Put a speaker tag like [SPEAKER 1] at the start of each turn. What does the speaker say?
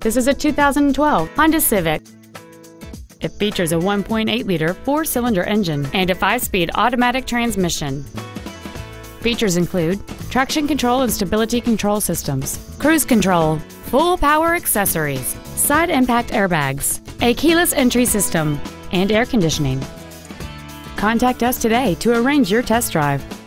[SPEAKER 1] This is a 2012 Honda Civic. It features a 1.8-liter four-cylinder engine and a five-speed automatic transmission. Features include traction control and stability control systems, cruise control, full power accessories, side impact airbags, a keyless entry system, and air conditioning. Contact us today to arrange your test drive.